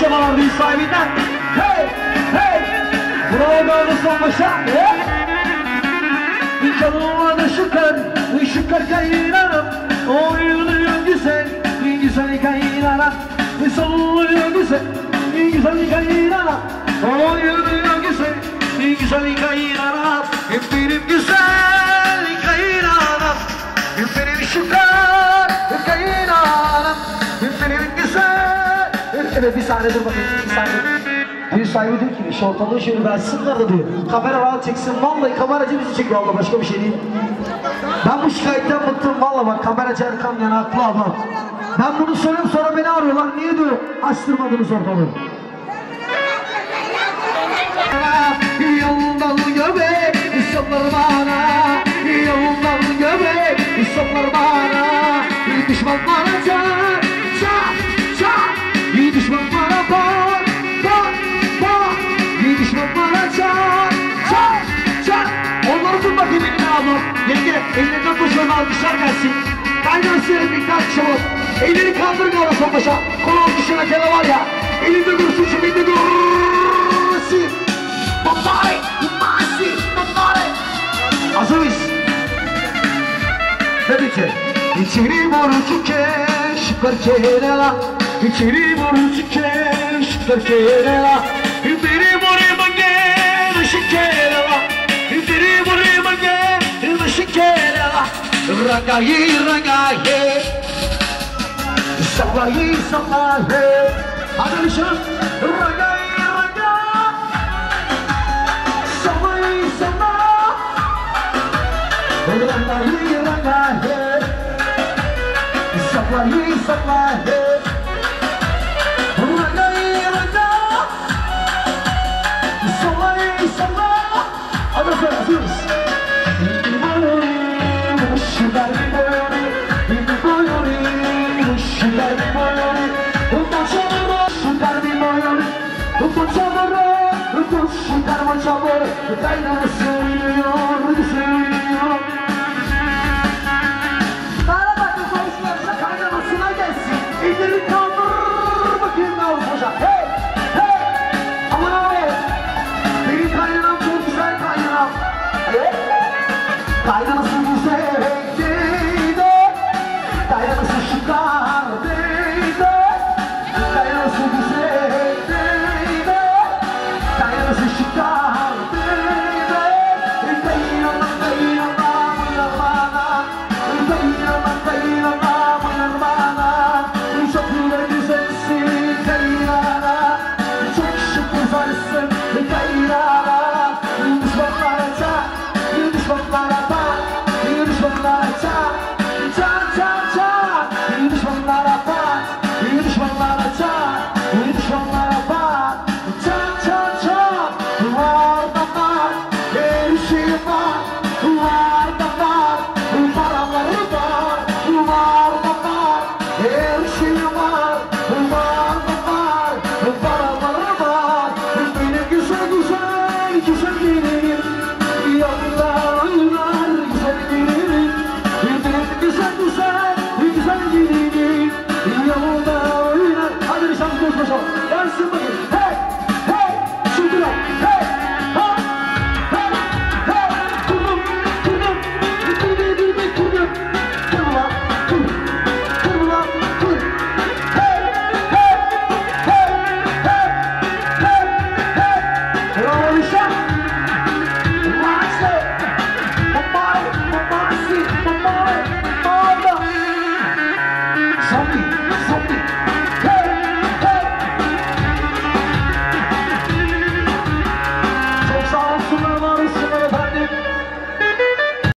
alkışlamalar büyük sahibinden. Hey, hey. Bravo Gönül Sonbaş'a. Hey. İnşallah şükür, şükür kaynanam. Oynuyor güzel, güzel kaynanam. Sallıyor güzel, güzel kaynanam. Oynuyor güzel, güzel kaynanam. Benim güzel Evet bir saniye dur bakayım, bir saniye. Bir sahibi diyor ki şu ortalığı şöyle versinler de diyor. Kamera rahat çeksin. Vallahi kameracı bizi çekiyor abla başka bir şey değil. Ben bu şikayetten bıktım valla bak kameracı Erkan yani haklı abla. Ben bunu söylüyorum sonra beni arıyorlar. Niye diyor açtırmadınız ortalığı? Yolundan göbek sallar bana Yolundan göbek sallar bana Düşmanlara çar çar Elinden koşuyorum alkışlar gelsin. Kaynar suyla birlikte çabuk. Elini kaldır gala son başa Kol alkışına kere var ya. Elinde dursun şu elinde dursun Bombare, masi, bombare. Hazır mıyız? Dedi ki İçeri borucu keş perçelela İçeri borucu keş perçelela İçeri रंगाई रंगाए सवाई सवाए आदर्शन रंगाई रंगा सवाई सवा रंगाई रंगाए सवाई सवाए रंगाई रंगा सवाई सवा आदर्शन sallahi Hadi bakalım hazırız Bana bakın konuşmalarına kaynamasına gelsin. Elleri kaldır bakayım. Hey! Hey! Aman abi! Benim kaynanam çok güzel 자, 자. João. Dá em.